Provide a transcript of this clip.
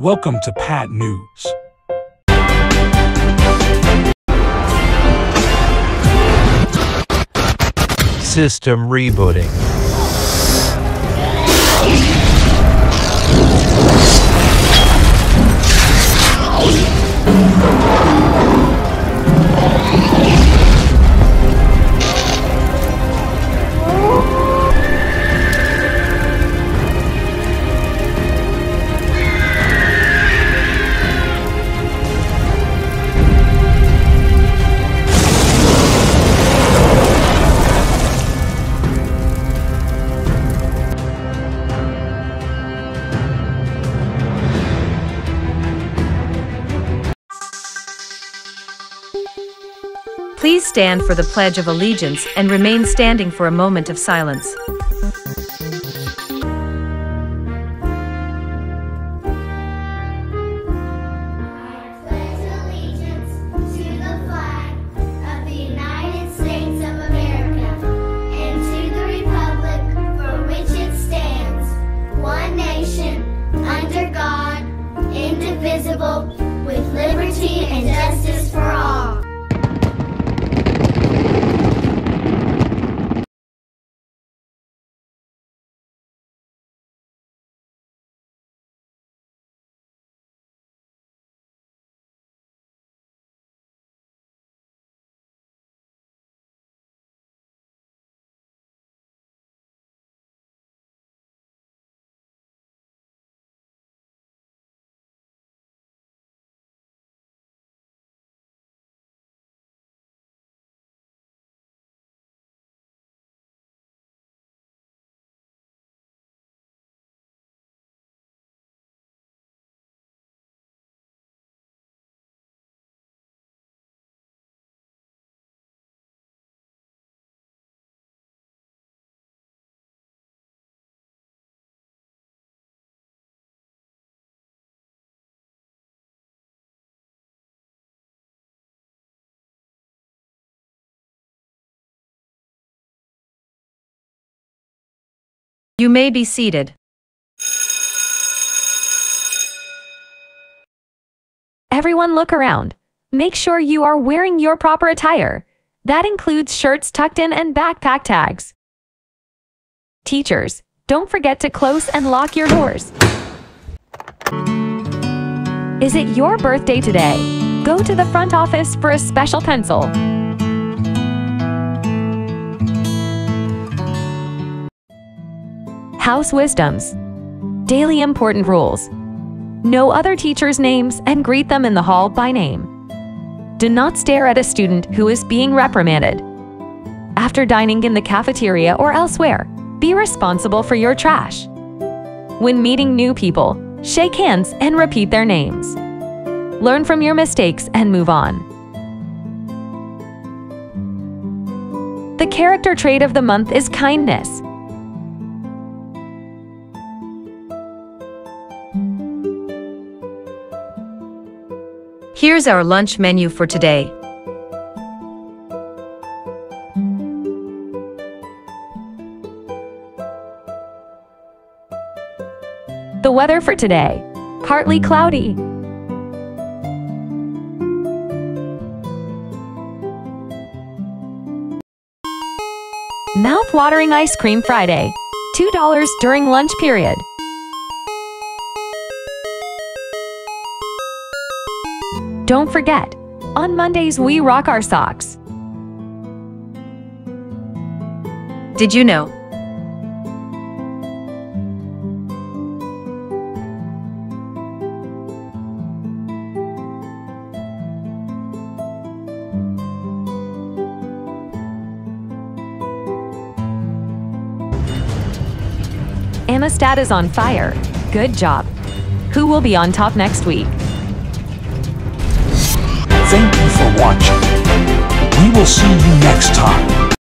Welcome to Pat News. System rebooting. Stand for the Pledge of Allegiance and remain standing for a moment of silence. You may be seated. Everyone look around. Make sure you are wearing your proper attire. That includes shirts tucked in and backpack tags. Teachers, don't forget to close and lock your doors. Is it your birthday today? Go to the front office for a special pencil. House Wisdoms Daily Important Rules Know other teachers' names and greet them in the hall by name. Do not stare at a student who is being reprimanded. After dining in the cafeteria or elsewhere, be responsible for your trash. When meeting new people, shake hands and repeat their names. Learn from your mistakes and move on. The character trait of the month is kindness. Here's our lunch menu for today. The weather for today partly cloudy. Mouth-watering ice cream Friday. $2 during lunch period. Don't forget, on Mondays we rock our socks. Did you know? Amistad is on fire. Good job. Who will be on top next week? Thank you for watching. We will see you next time.